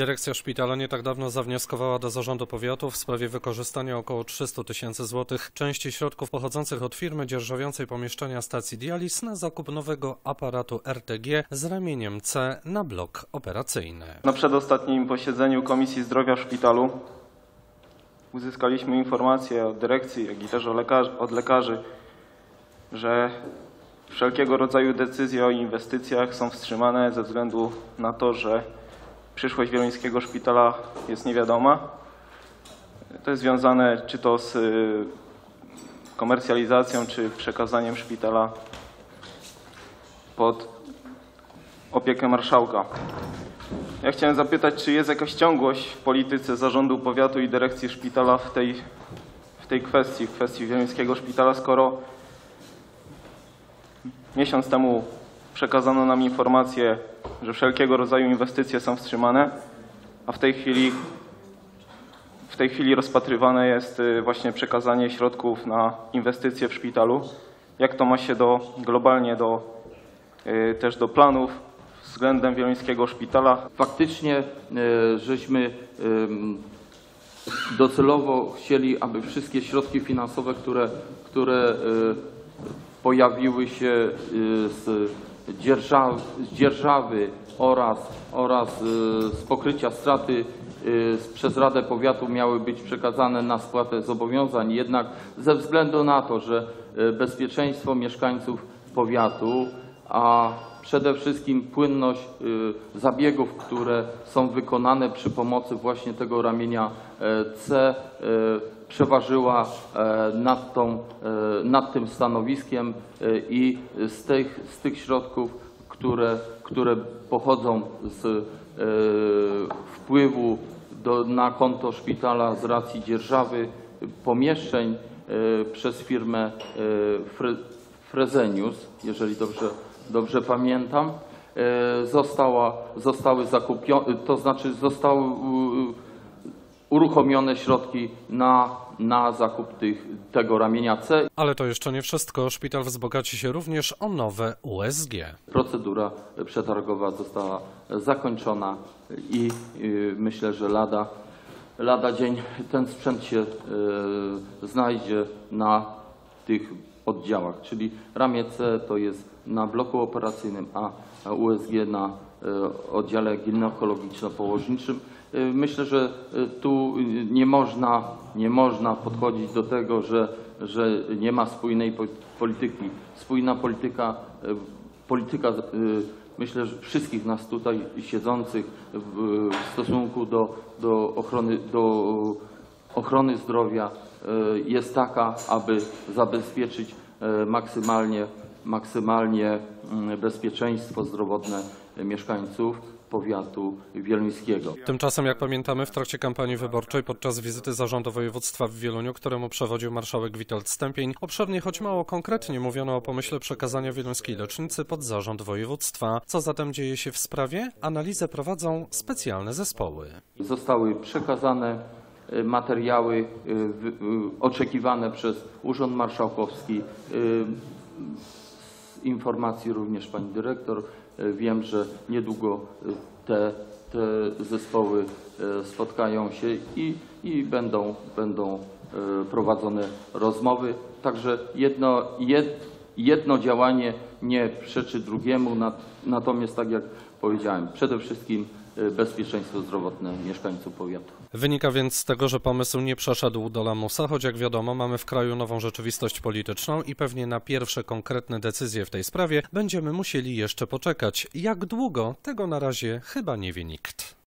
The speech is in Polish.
Dyrekcja szpitala nie tak dawno zawnioskowała do zarządu powiatu w sprawie wykorzystania około 300 tysięcy złotych części środków pochodzących od firmy dzierżawiącej pomieszczenia stacji dializ na zakup nowego aparatu RTG z ramieniem C na blok operacyjny. Na przedostatnim posiedzeniu Komisji Zdrowia w szpitalu uzyskaliśmy informację od dyrekcji, jak i też od lekarzy, od lekarzy, że wszelkiego rodzaju decyzje o inwestycjach są wstrzymane ze względu na to, że przyszłość wieluńskiego szpitala jest niewiadoma. To jest związane czy to z y, komercjalizacją, czy przekazaniem szpitala pod opiekę marszałka. Ja chciałem zapytać, czy jest jakaś ciągłość w polityce zarządu powiatu i dyrekcji szpitala w tej, w tej kwestii, w kwestii wieluńskiego szpitala, skoro miesiąc temu przekazano nam informację, że wszelkiego rodzaju inwestycje są wstrzymane, a w tej chwili, w tej chwili rozpatrywane jest y, właśnie przekazanie środków na inwestycje w szpitalu. Jak to ma się do, globalnie do, y, też do planów względem wieluńskiego szpitala? Faktycznie e, żeśmy docelowo chcieli, aby wszystkie środki finansowe, które, które pojawiły się z dzierżawy, z dzierżawy oraz, oraz e, z pokrycia straty e, przez Radę Powiatu miały być przekazane na spłatę zobowiązań. Jednak ze względu na to, że e, bezpieczeństwo mieszkańców powiatu, a przede wszystkim płynność y, zabiegów, które są wykonane przy pomocy właśnie tego ramienia e, C y, przeważyła e, nad, tą, e, nad tym stanowiskiem y, i z tych, z tych środków, które, które pochodzą z y, wpływu do, na konto szpitala z racji dzierżawy pomieszczeń y, przez firmę y, Fre, Frezenius, jeżeli dobrze dobrze pamiętam, e, została, zostały zakupione, to znaczy zostały uruchomione środki na, na zakup tych, tego ramienia C. Ale to jeszcze nie wszystko. Szpital wzbogaci się również o nowe USG. Procedura przetargowa została zakończona i y, myślę, że lada, lada dzień ten sprzęt się y, znajdzie na tych oddziałach, czyli ramię C to jest na bloku operacyjnym, a USG na y, oddziale ginekologiczno-położniczym. Y, Myślę, że y, tu nie można, nie można podchodzić do tego, że, że nie ma spójnej po- polityki. Spójna polityka, y, polityka myślę, że wszystkich nas tutaj siedzących w, stosunku do, do, ochrony, do ochrony zdrowia jest taka, aby zabezpieczyć maksymalnie, maksymalnie mm, bezpieczeństwo zdrowotne mieszkańców powiatu wieluńskiego. Tymczasem, jak pamiętamy, w trakcie kampanii wyborczej podczas wizyty zarządu województwa w Wieluniu, któremu przewodził marszałek Witold Stępień, obszernie, choć mało konkretnie mówiono o pomyśle przekazania wieluńskiej lecznicy pod zarząd województwa. Co zatem dzieje się w sprawie? Analizę prowadzą specjalne zespoły. Zostały przekazane y, materiały y, y, oczekiwane przez Urząd Marszałkowski. Informacji również pani dyrektor y, wiem, że niedługo y, te, te zespoły y, spotkają się i, i będą, będą prowadzone rozmowy. Także jedno, jed, jedno działanie nie przeczy drugiemu, nat- natomiast tak jak powiedziałem, przede wszystkim bezpieczeństwo zdrowotne mieszkańców powiatu. Wynika więc z tego, że pomysł nie przeszedł do lamusa, choć jak wiadomo mamy w kraju nową rzeczywistość polityczną i pewnie na pierwsze konkretne decyzje w tej sprawie będziemy musieli jeszcze poczekać. Jak długo, tego na razie chyba nie wie nikt.